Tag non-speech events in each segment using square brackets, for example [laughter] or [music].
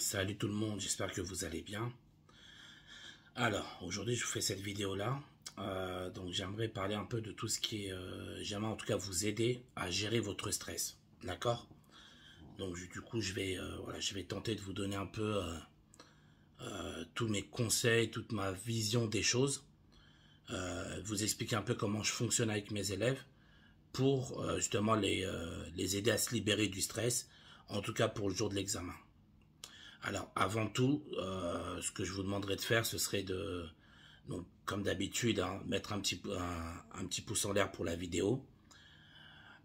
Salut tout le monde, j'espère que vous allez bien. Alors, aujourd'hui je vous fais cette vidéo là. Euh, donc j'aimerais parler un peu de tout ce qui est... Euh, j'aimerais en tout cas vous aider à gérer votre stress. D'accord? Donc du coup je vais, euh, je vais tenter de vous donner un peu tous mes conseils, toute ma vision des choses. vous expliquer un peu comment je fonctionne avec mes élèves pour justement les aider à se libérer du stress, en tout cas pour le jour de l'examen. Alors, avant tout, euh, ce que je vous demanderais de faire, ce serait de, donc, comme d'habitude, hein, mettre un petit, pouce en l'air pour la vidéo,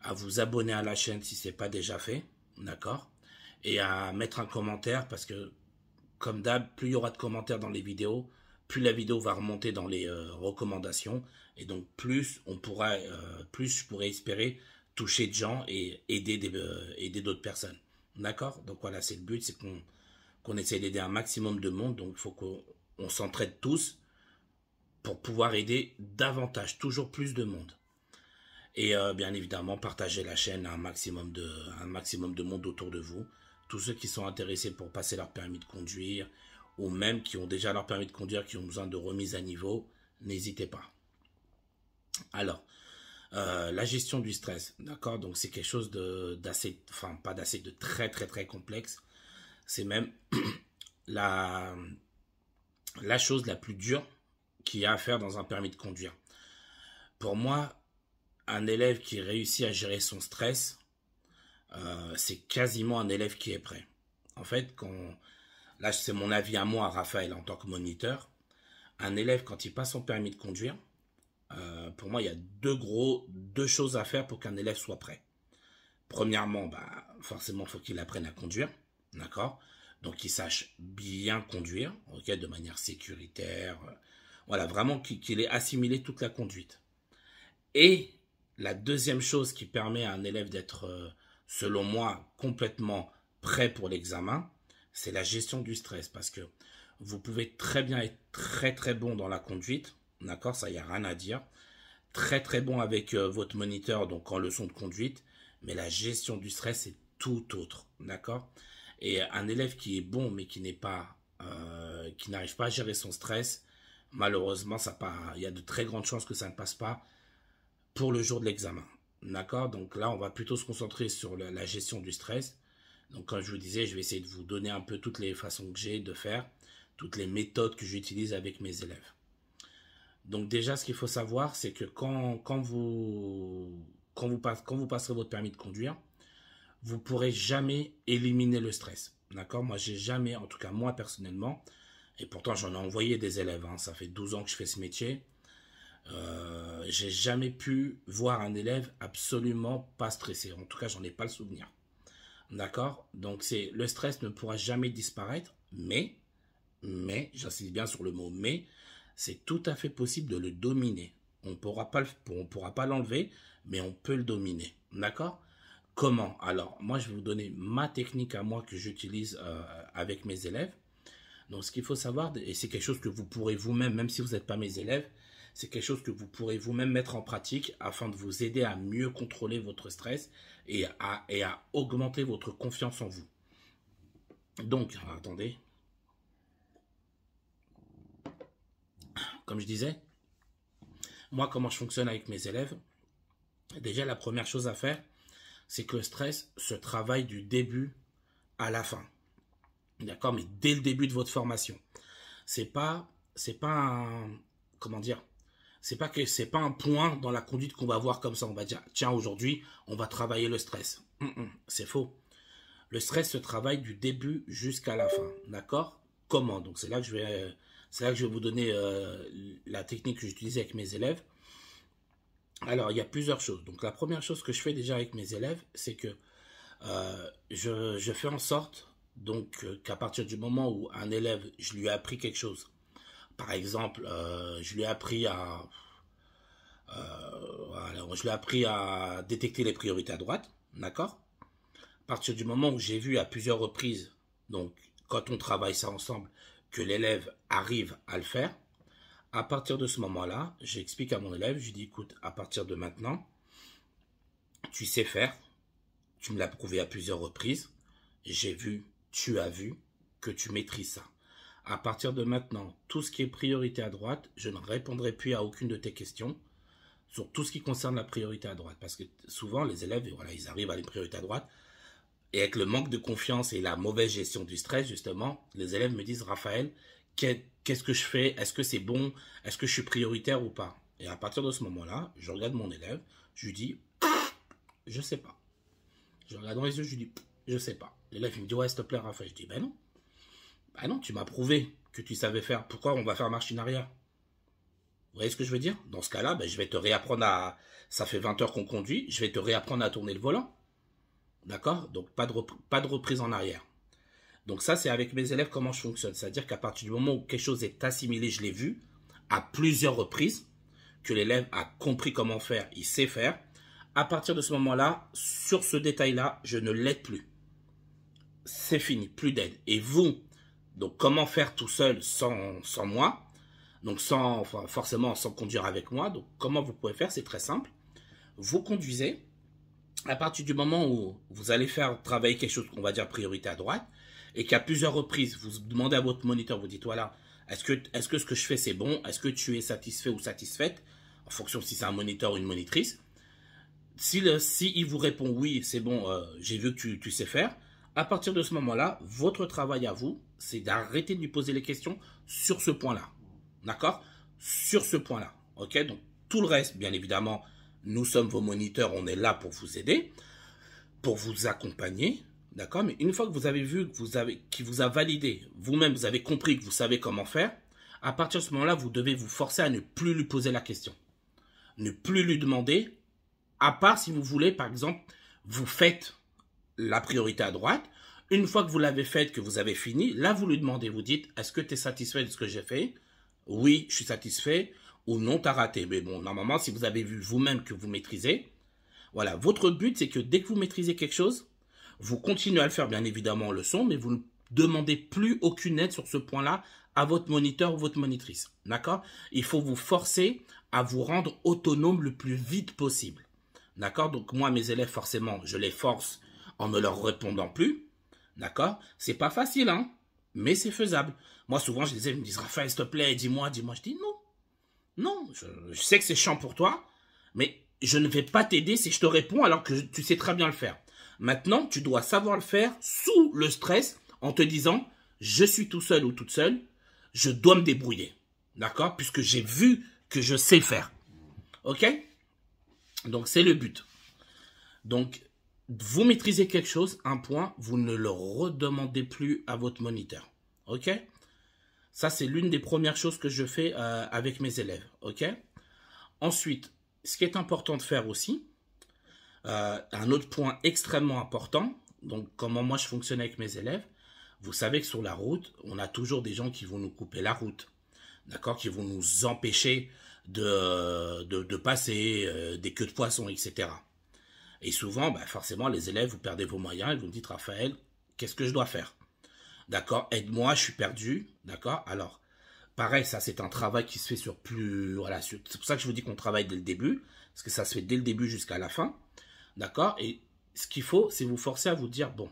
à vous abonner à la chaîne si ce n'est pas déjà fait, d'accord Et à mettre un commentaire, parce que, comme d'hab, plus il y aura de commentaires dans les vidéos, plus la vidéo va remonter dans les euh, recommandations, et donc plus on pourra, euh, plus je pourrai espérer toucher de gens et aider d'autres personnes. D'accord? Donc voilà, c'est le but, c'est qu'on qu'on essaie d'aider un maximum de monde. Donc, il faut qu'on s'entraide tous pour pouvoir aider davantage, toujours plus de monde. Et euh, bien évidemment, partager la chaîne à un maximum, de, un maximum de monde autour de vous. Tous ceux qui sont intéressés pour passer leur permis de conduire, ou même qui ont déjà leur permis de conduire, qui ont besoin de remise à niveau, n'hésitez pas. Alors, euh, la gestion du stress, d'accord? Donc c'est quelque chose d'assez, enfin pas d'assez, de très très très complexe c'est même [clears throat] la, chose la plus dure qu'il y a à faire dans un permis de conduire. Pour moi, un élève qui réussit à gérer son stress, euh, c'est quasiment un élève qui est prêt. En fait, quand, là c'est mon avis à moi, Raphaël, en tant que moniteur, un élève quand il passe son permis de conduire, euh, pour moi il y a deux gros, deux choses à faire pour qu'un élève soit prêt. Premièrement, bah, forcément, il faut qu'il apprenne à conduire. D'accord? Donc, qu'il sache bien conduire, ok, de manière sécuritaire. Euh, voilà, vraiment qu'il ait assimilé toute la conduite. Et la deuxième chose qui permet à un élève d'être, euh, selon moi, complètement prêt pour l'examen, c'est la gestion du stress. Parce que vous pouvez très bien être très très bon dans la conduite, d'accord, ça, il n'y a rien à dire. Très très bon avec euh, votre moniteur, donc en leçon de conduite, mais la gestion du stress, c'est tout autre, d'accord? Et un élève qui est bon mais qui n'est pas, euh, qui n'arrive pas à gérer son stress, malheureusement, ça il y a de très grandes chances que ça ne passe pas pour le jour de l'examen. D'accord? Donc là, on va plutôt se concentrer sur la, gestion du stress. Donc comme je vous disais, je vais essayer de vous donner un peu toutes les façons que j'ai de faire, toutes les méthodes que j'utilise avec mes élèves. Donc déjà, ce qu'il faut savoir, c'est que quand vous passerez votre permis de conduire, vous pourrez jamais éliminer le stress. D'accord? Moi, j'ai jamais, en tout cas moi personnellement, et pourtant j'en ai envoyé des élèves, hein, ça fait 12 ans que je fais ce métier, euh, j'ai jamais pu voir un élève absolument pas stressé. En tout cas, j'en ai pas le souvenir. D'accord? Donc, c'est le stress ne pourra jamais disparaître, mais, mais, j'insiste bien sur le mot mais, c'est tout à fait possible de le dominer. On ne pourra pas, on pourra pas l'enlever, mais on peut le dominer. D'accord? Comment? Alors, moi, je vais vous donner ma technique à moi que j'utilise euh, avec mes élèves. Donc, ce qu'il faut savoir, et c'est quelque chose que vous pourrez vous-même, même si vous n'êtes pas mes élèves, c'est quelque chose que vous pourrez vous-même mettre en pratique afin de vous aider à mieux contrôler votre stress et à, et à augmenter votre confiance en vous. Donc, attendez. Comme je disais, moi, comment je fonctionne avec mes élèves? Déjà, la première chose à faire, c'est que le stress se travaille du début à la fin. D'accord? Mais dès le début de votre formation. C'est pas, c'est pas un, comment dire, c'est pas que c'est pas un point dans la conduite qu'on va voir comme ça. On va dire, tiens, aujourd'hui, on va travailler le stress. c'est faux. Le stress se travaille du début jusqu'à la fin. D'accord? Comment? Donc c'est là que je vais, c'est là que je vais vous donner euh, la technique que j'utilise avec mes élèves. Alors, il y a plusieurs choses. Donc, la première chose que je fais déjà avec mes élèves, c'est que euh, je, fais en sorte donc euh, qu'à partir du moment où un élève, je lui ai appris quelque chose, par exemple, euh, je lui appris à, je lui ai appris à détecter les priorités à droite, d'accord? À partir du moment où j'ai vu à plusieurs reprises, donc quand on travaille ça ensemble, que l'élève arrive à le faire, à partir de ce moment-là, j'explique à mon élève, je lui dis, écoute, à partir de maintenant, tu sais faire, tu me l'as prouvé à plusieurs reprises, j'ai vu, tu as vu que tu maîtrises ça. À partir de maintenant, tout ce qui est priorité à droite, je ne répondrai plus à aucune de tes questions sur tout ce qui concerne la priorité à droite. Parce que souvent, les élèves, voilà, ils arrivent à la priorité à droite. Et avec le manque de confiance et la mauvaise gestion du stress, justement, les élèves me disent, Raphaël, qu'est-ce que je fais? Est-ce que c'est bon? Est-ce que je suis prioritaire ou pas? Et à partir de ce moment-là, je regarde mon élève, je lui dis, je sais pas. Je regarde dans les yeux, je lui dis, je sais pas. L'élève, me dit, ouais, s'il te plaît, Raphaël. Je dis, ben non. Ben non, tu m'as prouvé que tu savais faire. Pourquoi on va faire marche in arrière Vous voyez ce que je veux dire? Dans ce cas-là, ben, je vais te réapprendre à... Ça fait 20 heures qu'on conduit, je vais te réapprendre à tourner le volant. D'accord? Donc, pas de reprise en arrière. Donc ça, c'est avec mes élèves comment je fonctionne. C'est-à-dire qu'à partir du moment où quelque chose est assimilé, je l'ai vu, à plusieurs reprises, que l'élève a compris comment faire, il sait faire, à partir de ce moment-là, sur ce détail-là, je ne l'aide plus. C'est fini, plus d'aide. Et vous, donc comment faire tout seul sans, sans moi? Donc sans forcément sans conduire avec moi. Donc comment vous pouvez faire? C'est très simple. Vous conduisez. À partir du moment où vous allez faire travailler quelque chose qu'on va dire priorité à droite, et qu'à plusieurs reprises vous demandez à votre moniteur, vous dites voilà, est-ce que est-ce que ce que je fais c'est bon? Est-ce que tu es satisfait ou satisfaite? En fonction si c'est un moniteur ou une monitrice. Si, le, si il vous répond oui, c'est bon, euh, j'ai vu que tu, tu, sais faire, à partir de ce moment-là, votre travail à vous, c'est d'arrêter de lui poser les questions sur ce point-là. D'accord? Sur ce point-là. Ok? Donc, tout le reste, bien évidemment, nous sommes vos moniteurs, on est là pour vous aider, pour vous accompagner. D'accord? Mais une fois que vous avez vu que vous a validé, vous-même, vous avez compris que vous savez comment faire, à partir de ce moment-là, vous devez vous forcer à ne plus lui poser la question. Ne plus lui demander à part si vous voulez, par exemple, vous faites la priorité à droite. Une fois que vous l'avez faite, que vous avez fini, là, vous lui demandez, vous dites, est-ce que tu es satisfait de ce que j'ai fait? Oui, je suis satisfait. Ou non, tu as raté. Mais bon, normalement, si vous avez vu vous-même que vous maîtrisez, voilà, votre but, c'est que dès que vous maîtrisez quelque chose, vous continuez à le faire, bien évidemment, en leçon, mais vous ne demandez plus aucune aide sur ce point-là à votre moniteur ou votre monitrice. D'accord? Il faut vous forcer à vous rendre autonome le plus vite possible. D'accord? Donc moi, mes élèves, forcément, je les force en ne leur répondant plus. D'accord? C'est pas facile, hein? Mais c'est faisable. Moi, souvent, je les élèves me disent, Raphaël, s'il te plaît, dis-moi, dis-moi. Je dis non. Non, je, sais que c'est chiant pour toi, mais je ne vais pas t'aider si je te réponds alors que tu sais très bien le faire. Maintenant, tu dois savoir le faire sous le stress en te disant, je suis tout seul ou toute seule, je dois me débrouiller. D'accord? Puisque j'ai vu que je sais faire. OK? Donc c'est le but. Donc vous maîtrisez quelque chose, un point, vous ne le redemandez plus à votre moniteur. OK? Ça, c'est l'une des premières choses que je fais euh, avec mes élèves. Ensuite, ce qui est important de faire aussi, euh, un autre point extrêmement important, donc comment moi je fonctionne avec mes élèves, vous savez que sur la route, on a toujours des gens qui vont nous couper la route, d'accord, qui vont nous empêcher de, passer, euh, des queues de poisson, etc. Et souvent, bah, forcément, les élèves, vous perdez vos moyens et vous dites, Raphaël, qu'est-ce que je dois faire? D'accord? Aide-moi, je suis perdu. D'accord? Alors, pareil, ça, c'est un travail qui se fait sur plus... Voilà, c'est pour ça que je vous dis qu'on travaille dès le début, parce que ça se fait dès le début jusqu'à la fin. D'accord? Et ce qu'il faut, c'est vous forcer à vous dire, bon,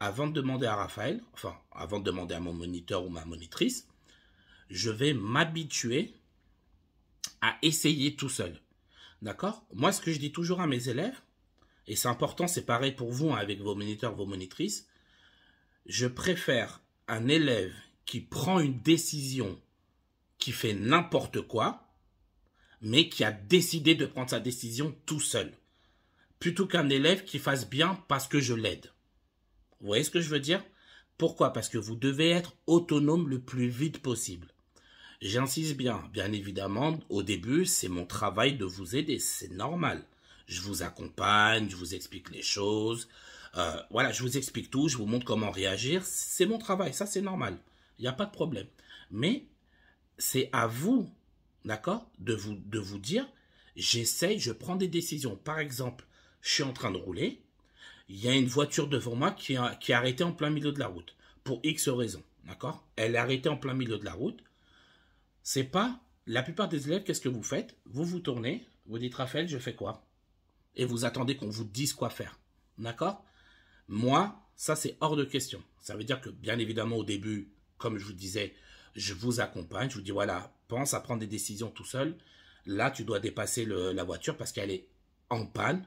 avant de demander à Raphaël, enfin, avant de demander à mon moniteur ou ma monitrice, je vais m'habituer à essayer tout seul. D'accord? Moi, ce que je dis toujours à mes élèves, et c'est important, c'est pareil pour vous hein, avec vos moniteurs, vos monitrices, je préfère un élève qui prend une décision qui fait n'importe quoi, mais qui a décidé de prendre sa décision tout seul, plutôt qu'un élève qui fasse bien parce que je l'aide. Vous voyez ce que je veux dire? Pourquoi? Parce que vous devez être autonome le plus vite possible. J'insiste bien, bien évidemment, au début, c'est mon travail de vous aider, c'est normal. Je vous accompagne, je vous explique les choses, euh, voilà, je vous explique tout, je vous montre comment réagir, c'est mon travail, ça c'est normal, il n'y a pas de problème. Mais c'est à vous, d'accord, de vous, de dire, j'essaye, je prends des décisions. Par exemple, je suis en train de rouler, il y a une voiture devant moi qui, est arrêtée en plein milieu de la route, pour X raisons, d'accord? Elle est arrêtée en plein milieu de la route, c'est pas la plupart des élèves, qu'est-ce que vous faites? Vous vous tournez, vous dites Raphaël, je fais quoi? Et vous attendez qu'on vous dise quoi faire. D'accord? Moi, ça c'est hors de question. Ça veut dire que bien évidemment au début, comme je vous disais, je vous accompagne, je vous dis voilà, pense à prendre des décisions tout seul. Là, tu dois dépasser la voiture parce qu'elle est en panne,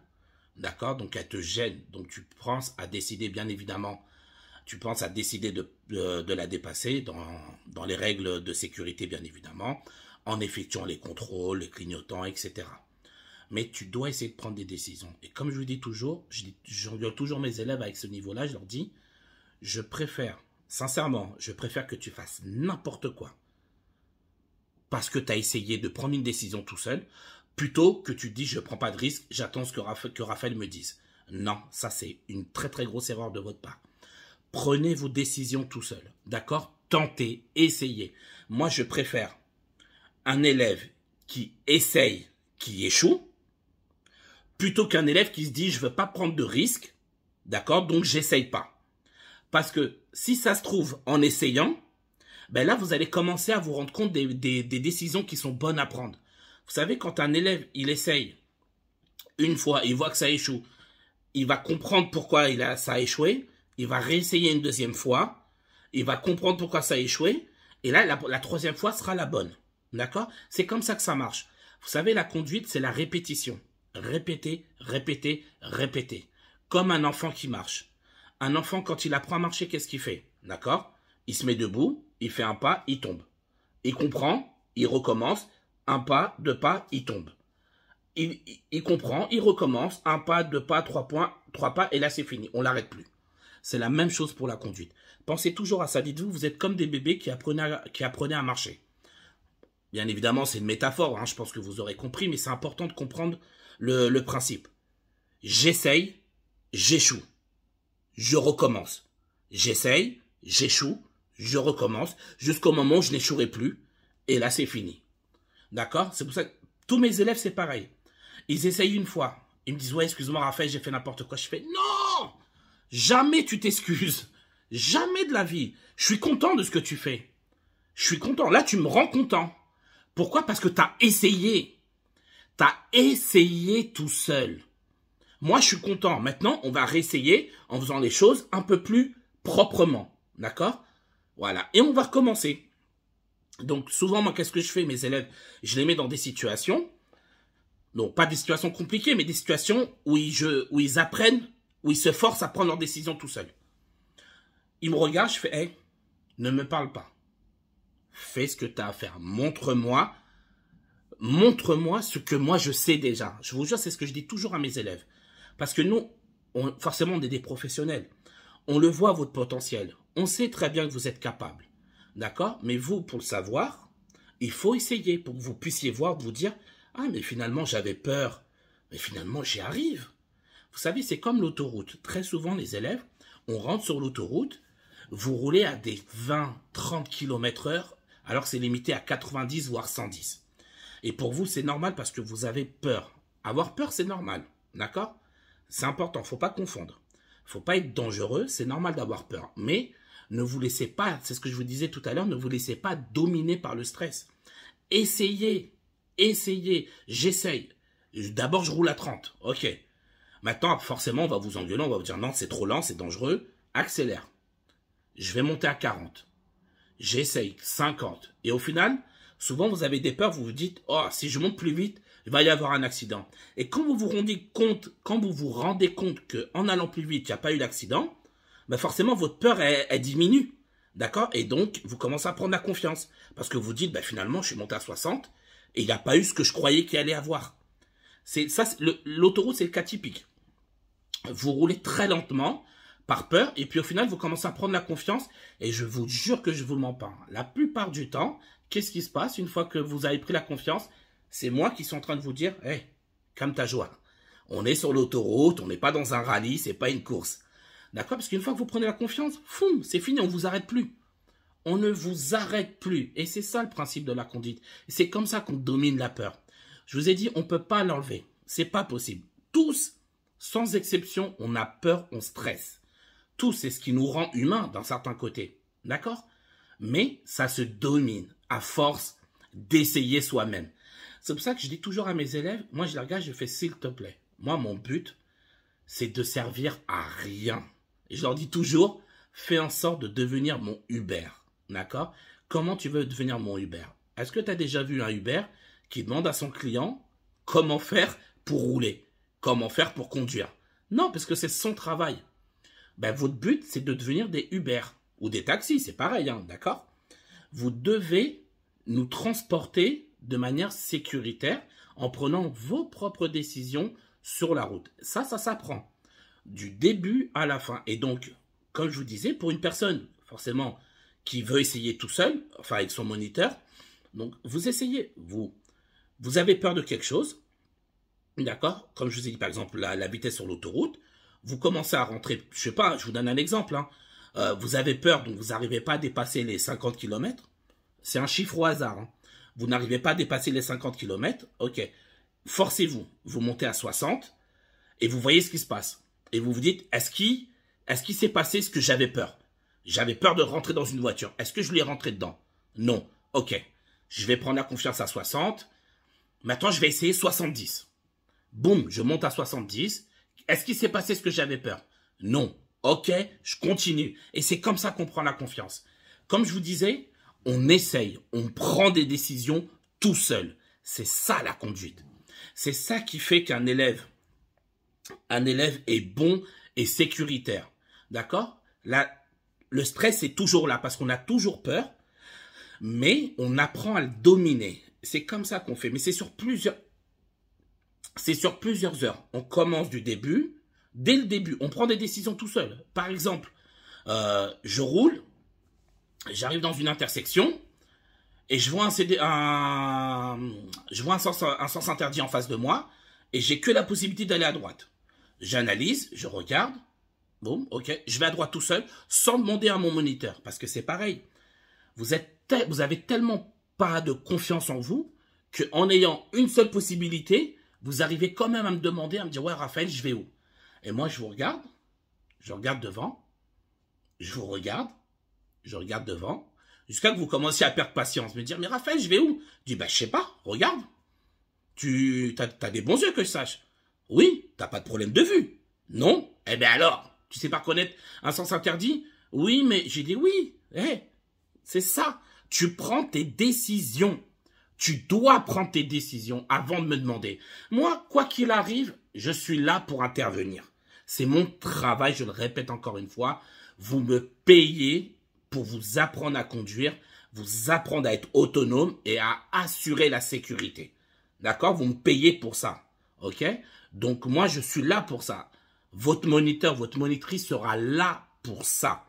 d'accord? Donc elle te gêne, donc tu penses à décider bien évidemment, tu penses à décider de, la dépasser dans les règles de sécurité bien évidemment, en effectuant les contrôles, les clignotants, etc. Mais tu dois essayer de prendre des décisions. Et comme je vous dis toujours, j'engueule toujours mes élèves avec ce niveau-là, je leur dis, je préfère Sincèrement, je préfère que tu fasses n'importe quoi parce que tu as essayé de prendre une décision tout seul, plutôt que tu dis je prends pas de risque, j'attends ce que Raphaël, me dise. Non, ça c'est une très très grosse erreur de votre part. Prenez vos décisions tout seul, d'accord? Tentez, essayez. Moi, je préfère un élève qui essaye, qui échoue, plutôt qu'un élève qui se dit je veux pas prendre de risque, d'accord Donc j'essaye pas. Parce que si ça se trouve, en essayant, ben là, vous allez commencer à vous rendre compte des, décisions qui sont bonnes à prendre. Vous savez, quand un élève, il essaye une fois, il voit que ça échoue, il va comprendre pourquoi il a, ça a échoué, il va réessayer une deuxième fois, il va comprendre pourquoi ça a échoué, et là, la troisième fois sera la bonne. D'accord? C'est comme ça que ça marche. Vous savez, la conduite, c'est la répétition. Répéter, répéter, répéter. Comme un enfant qui marche. Un enfant, quand il apprend à marcher, qu'est-ce qu'il fait? D'accord? Il se met debout, il fait un pas, il tombe. Il comprend, il recommence, un pas, deux pas, il tombe. Il, comprend, il recommence, un pas, deux pas, trois points, trois pas, et là c'est fini, on l'arrête plus. C'est la même chose pour la conduite. Pensez toujours à ça, dites-vous, vous êtes comme des bébés qui apprenaient à, marcher. Bien évidemment, c'est une métaphore, hein, je pense que vous aurez compris, mais c'est important de comprendre le principe. J'essaye, j'échoue je recommence. J'essaye, j'échoue, je recommence, jusqu'au moment où je n'échouerai plus, et là c'est fini. D'accord? C'est pour ça que tous mes élèves, c'est pareil. Ils essayent une fois. Ils me disent, ouais, excuse-moi, Raphaël, j'ai fait n'importe quoi. Je fais, non Jamais tu t'excuses. Jamais de la vie. Je suis content de ce que tu fais. Je suis content. Là, tu me rends content. Pourquoi? Parce que tu as essayé. Tu as essayé tout seul. Moi, je suis content. Maintenant, on va réessayer en faisant les choses un peu plus proprement. D'accord? Voilà. Et on va recommencer. Donc, souvent, moi, qu'est-ce que je fais Mes élèves, je les mets dans des situations. Donc, pas des situations compliquées, mais des situations où ils, ils apprennent, où ils se forcent à prendre leurs décisions tout seuls. Ils me regardent, je fais, hé, ne me parle pas. Fais ce que tu as à faire. Montre-moi montre-moi ce que moi je sais déjà. Je vous jure, c'est ce que je dis toujours à mes élèves. Parce que nous, forcément, on est des professionnels. On le voit, votre potentiel. On sait très bien que vous êtes capable. D'accord? Mais vous, pour le savoir, il faut essayer pour que vous puissiez voir, vous dire, ah, mais finalement, j'avais peur. Mais finalement, j'y arrive. Vous savez, c'est comme l'autoroute. Très souvent, les élèves, on rentre sur l'autoroute, vous roulez à des 20, 30 km heure, alors c'est limité à 90, voire 110. Et pour vous, c'est normal parce que vous avez peur. Avoir peur, c'est normal. D'accord? C'est important, faut pas confondre. Faut pas être dangereux, c'est normal d'avoir peur. Mais ne vous laissez pas, c'est ce que je vous disais tout à l'heure, ne vous laissez pas dominer par le stress. Essayez, essayez, j'essaye. D'abord, je roule à 30. Ok. Maintenant, forcément, on va vous engueuler, on va vous dire non, c'est trop lent, c'est dangereux. Accélère. Je vais monter à 40. J'essaye 50. Et au final, souvent, vous avez des peurs, vous vous dites, oh, si je monte plus vite, il va y avoir un accident. Et quand vous vous rendez compte, quand vous vous rendez compte qu'en allant plus vite, il n'y a pas eu d'accident, ben forcément votre peur elle, diminue. D'accord? Et donc, vous commencez à prendre la confiance. Parce que vous dites, ben finalement, je suis monté à 60 et il n'y a pas eu ce que je croyais qu'il allait avoir. C'est ça, l'autoroute, c'est le cas typique. Vous roulez très lentement, par peur, et puis au final, vous commencez à prendre la confiance, et je vous jure que je vous mens pas. La plupart du temps, qu'est-ce qui se passe une fois que vous avez pris la confiance? C'est moi qui suis en train de vous dire, hé, comme ta joie. On est sur l'autoroute, on n'est pas dans un rallye, c'est pas une course. D'accord? Parce qu'une fois que vous prenez la confiance, foum, c'est fini, on vous arrête plus. On ne vous arrête plus. Et c'est ça le principe de la conduite. C'est comme ça qu'on domine la peur. Je vous ai dit, on ne peut pas l'enlever. C'est pas possible. Tous, sans exception, on a peur, on stresse. Tout, c'est ce qui nous rend humains d'un certain côté. D'accord? Mais ça se domine à force d'essayer soi-même. C'est pour ça que je dis toujours à mes élèves, moi je les regarde, je fais s'il te plaît. Moi, mon but, c'est de servir à rien. je leur dis toujours, fais en sorte de devenir mon Uber. D'accord? Comment tu veux devenir mon Uber? Est-ce que tu as déjà vu un Uber qui demande à son client comment faire pour rouler Comment faire pour conduire? Non, parce que c'est son travail. Ben, votre but, c'est de devenir des Uber ou des taxis, c'est pareil, hein, d'accord? Vous devez nous transporter de manière sécuritaire en prenant vos propres décisions sur la route. Ça, ça s'apprend du début à la fin. Et donc, comme je vous disais, pour une personne, forcément, qui veut essayer tout seul, enfin avec son moniteur, donc vous essayez, vous, vous avez peur de quelque chose, d'accord? Comme je vous ai dit, par exemple, la, vitesse sur l'autoroute, vous commencez à rentrer, je sais pas, je vous donne un exemple, hein. Euh, vous avez peur, donc vous n'arrivez pas à dépasser les 50 km, c'est un chiffre au hasard, hein. vous n'arrivez pas à dépasser les 50 km, ok, forcez-vous, vous montez à 60, et vous voyez ce qui se passe. Et vous vous dites, est-ce qu'il est s'est passé ce que j'avais peur? J'avais peur de rentrer dans une voiture. Est-ce que je lui ai rentré dedans? Non. Ok. Je vais prendre la confiance à 60. Maintenant, je vais essayer 70. Boum, je monte à 70. Est-ce qu'il s'est passé ce que j'avais peur? Non. Ok, je continue. Et c'est comme ça qu'on prend la confiance. Comme je vous disais, on essaye, on prend des décisions tout seul. C'est ça la conduite. C'est ça qui fait qu'un élève un élève est bon et sécuritaire. D'accord? Le stress est toujours là parce qu'on a toujours peur, mais on apprend à le dominer. C'est comme ça qu'on fait, mais c'est sur plusieurs... C'est sur plusieurs heures. On commence du début. Dès le début, on prend des décisions tout seul. Par exemple, euh, je roule, j'arrive dans une intersection et je vois un, CD, sens, interdit en face de moi et j'ai que la possibilité d'aller à droite j'analyse, je regarde, boum, ok, je vais à droite tout seul, sans demander à mon moniteur, parce que c'est pareil. Vous êtes, vous avez tellement pas de confiance en vous que en ayant une seule possibilité, vous arrivez quand même à me demander, à me dire ouais Raphaël, je vais où? Et moi je vous regarde, je regarde devant, je vous regarde, je regarde devant, jusqu'à que vous commenciez à perdre patience, me dire mais Raphaël, je vais où? Je dis bah je sais pas, regarde. Tu as, des bons yeux que je sache. Oui, t'as pas de problème de vue. Non Eh bien alors, tu sais pas reconnaître un sens interdit? Oui, mais j'ai dit oui. Eh, c'est ça. Tu prends tes décisions. Tu dois prendre tes décisions avant de me demander. Moi, quoi qu'il arrive, je suis là pour intervenir. C'est mon travail, je le répète encore une fois. Vous me payez pour vous apprendre à conduire, vous apprendre à être autonome et à assurer la sécurité. D'accord? Vous me payez pour ça. OK? Donc moi, je suis là pour ça. Votre moniteur, votre monitrice sera là pour ça.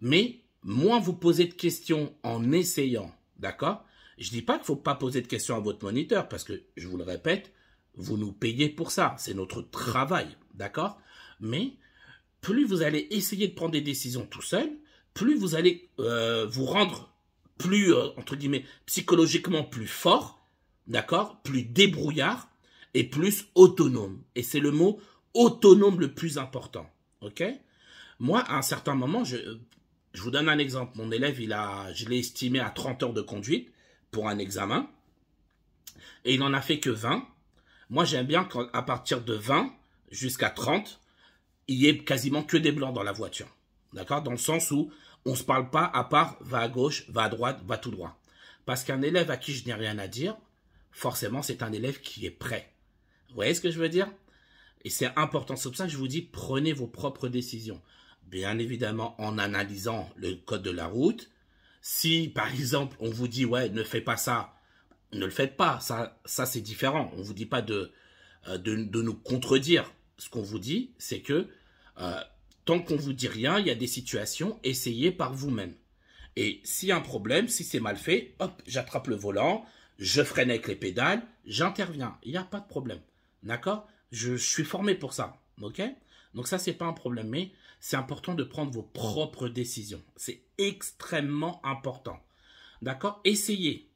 Mais moins vous posez de questions en essayant, d'accord? Je dis pas qu'il faut pas poser de questions à votre moniteur parce que, je vous le répète, vous nous payez pour ça. C'est notre travail, d'accord? Mais plus vous allez essayer de prendre des décisions tout seul, plus vous allez euh, vous rendre plus, euh, entre guillemets, psychologiquement plus fort, d'accord? Plus débrouillard, et plus autonome. Et c'est le mot autonome le plus important. OK? Moi, à un certain moment, je, vous donne un exemple. Mon élève, il a, je l'ai estimé à 30 heures de conduite pour un examen. Et il n'en a fait que 20. Moi, j'aime bien qu'à partir de 20 jusqu'à 30, il y ait quasiment que des blancs dans la voiture. D'accord? Dans le sens où on ne se parle pas à part va à gauche, va à droite, va tout droit. Parce qu'un élève à qui je n'ai rien à dire, forcément, c'est un élève qui est prêt. Vous voyez ce que je veux dire? Et c'est important. C'est pour ça que je vous dis, prenez vos propres décisions. Bien évidemment, en analysant le code de la route. Si, par [laughs] exemple, on vous dit, ouais, ne fais pas ça, ne le faites pas. Ça, ça c'est différent. On ne vous dit pas de, euh, de, nous contredire. Ce qu'on vous dit, c'est que euh, tant qu'on vous dit rien, il y a des situations, essayez par vous-même. Et s'il y a un problème, si c'est mal fait, hop, j'attrape le volant, je freine avec les pédales, j'interviens. Il n'y a pas de problème. D'accord? Je, suis formé pour ça. OK? Donc ça, c'est pas un problème. Mais c'est important de prendre vos propres décisions. C'est extrêmement important. D'accord? Essayez.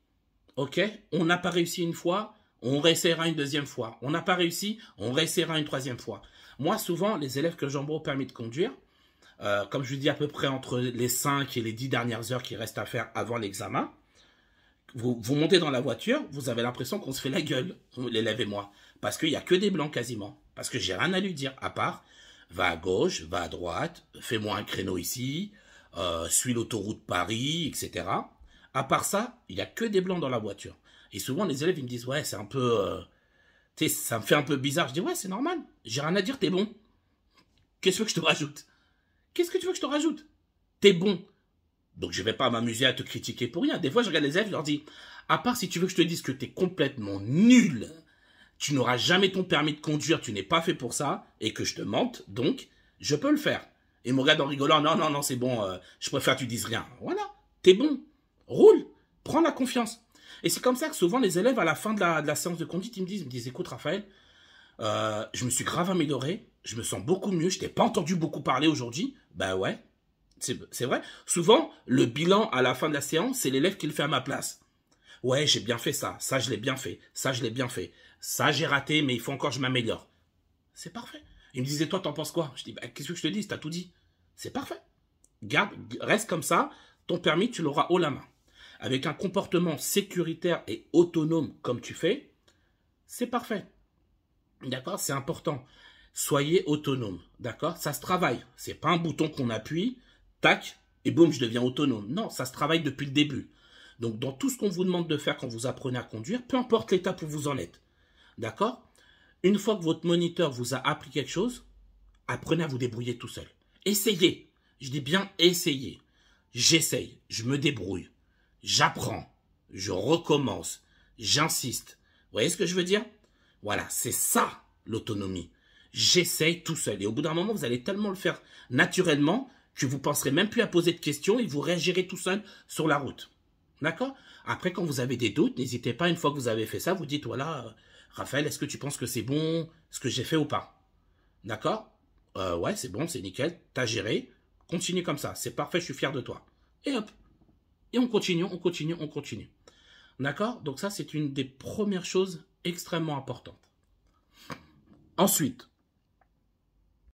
OK? On n'a pas réussi une fois, on réessayera une deuxième fois. On n'a pas réussi, on réessayera une troisième fois. Moi, souvent, les élèves que j'envoie au permis de conduire, euh, comme je vous dis à peu près entre les 5 et les 10 dernières heures qui restent à faire avant l'examen, vous, vous montez dans la voiture, vous avez l'impression qu'on se fait la gueule, l'élève et moi. Parce qu'il n'y a que des blancs quasiment. Parce que j'ai rien à lui dire, à part, va à gauche, va à droite, fais-moi un créneau ici, euh, suis l'autoroute Paris, etc. À part ça, il n'y a que des blancs dans la voiture. Et souvent, les élèves, ils me disent, ouais, c'est un peu... Euh, tu sais, ça me fait un peu bizarre. Je dis, ouais, c'est normal. J'ai rien à dire, t'es bon. Qu'est-ce que je te rajoute? Qu'est-ce que tu veux que je te rajoute? T'es bon. Donc, je vais pas m'amuser à te critiquer pour rien. Des fois, je regarde les élèves, je leur dis, à part si tu veux que je te dise que t'es complètement nul, tu n'auras jamais ton permis de conduire, tu n'es pas fait pour ça, et que je te mente, donc, je peux le faire. Et me regarde en rigolant, non, non, non, c'est bon, euh, je préfère que tu dises rien. Voilà, t'es bon. Roule, prends la confiance. Et c'est comme ça que souvent les élèves, à la fin de la, séance de conduite, ils me disent, ils me disent écoute Raphaël, euh, je me suis grave amélioré, je me sens beaucoup mieux, je t'ai pas entendu beaucoup parler aujourd'hui. Ben ouais, c'est vrai. Souvent, le bilan à la fin de la séance, c'est l'élève qui le fait à ma place. Ouais, j'ai bien fait ça, ça je l'ai bien fait, ça je l'ai bien fait, ça j'ai raté, mais il faut encore que je m'améliore. C'est parfait. Il me disait, toi, t'en penses quoi? Je dis, bah, qu'est-ce que je te dis? T'as tout dit. C'est parfait. Garde, reste comme ça, ton permis, tu l'auras haut la main avec un comportement sécuritaire et autonome comme tu fais, c'est parfait. D'accord? C'est important. Soyez autonome. D'accord? Ça se travaille. C'est pas un bouton qu'on appuie, tac, et boum, je deviens autonome. Non, ça se travaille depuis le début. Donc, dans tout ce qu'on vous demande de faire quand vous apprenez à conduire, peu importe l'étape où vous en êtes. D'accord? Une fois que votre moniteur vous a appris quelque chose, apprenez à vous débrouiller tout seul. Essayez. Je dis bien essayez. J'essaye. Je me débrouille j'apprends, je recommence, j'insiste. Vous voyez ce que je veux dire? Voilà, c'est ça l'autonomie. J'essaye tout seul. Et au bout d'un moment, vous allez tellement le faire naturellement que vous penserez même plus à poser de questions et vous réagirez tout seul sur la route. D'accord? Après, quand vous avez des doutes, n'hésitez pas, une fois que vous avez fait ça, vous dites, voilà, Raphaël, est-ce que tu penses que c'est bon ce que j'ai fait ou pas? D'accord? Euh, Ouais, c'est bon, c'est nickel, t'as géré, continue comme ça, c'est parfait, je suis fier de toi. Et hop, et on continue, on continue, on continue. D'accord? Donc ça, c'est une des premières choses extrêmement importantes. Ensuite,